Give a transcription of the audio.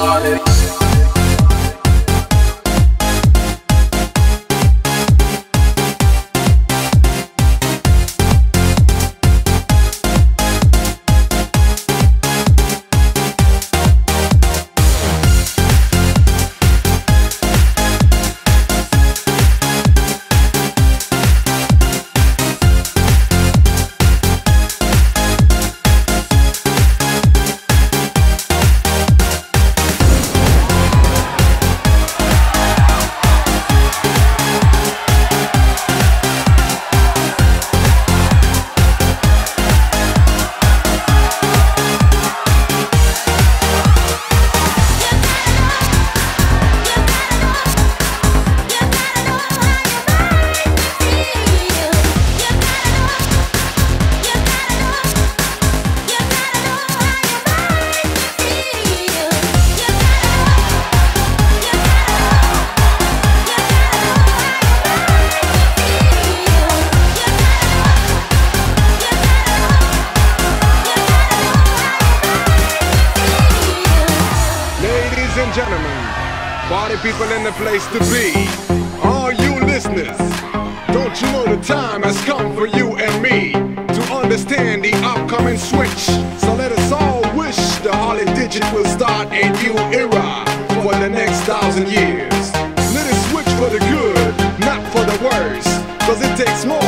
Ladies gentlemen, party people in the place to be. All you listeners, don't you know the time has come for you and me to understand the upcoming switch? So let us all wish the Holly Digit will start a new era for the next thousand years. Let us switch for the good, not for the worse. Cause it takes more